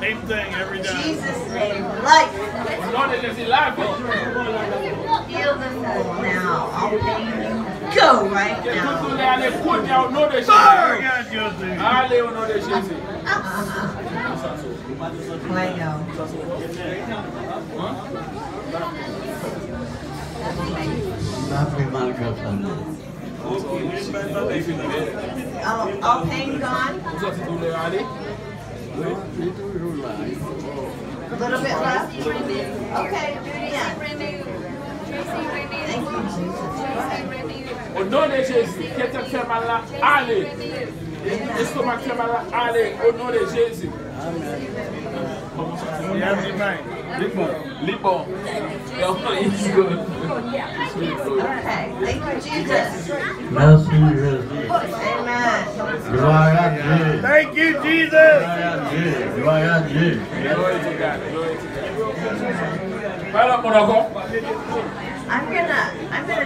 Same thing every time. Jesus' name, life. None of this life. Heal the now. All pain go right now. Tudo é ali, put out, no de Fire, shit. God, you're the- Ali, eu não deixei isso. Fuego. All, all pain gone? Só se tudo é ali. A little bit left? Okay, again. Thank you, Jesus. Go ahead. O nome de Jesus. Que te fez mal lá, ali. Estômago fez mal lá, ali. O nome de Jesus. You have any mind? Libon. Libon. It's good. It's really good. Okay, thank you, Jesus. Merci Jésus. Amen. Gloire à Dieu. Thank you, Jesus. Gloire à Dieu. Gloire à Dieu. Glory to God. Glory to God. Monaco. I'm gonna, I'm gonna just do like.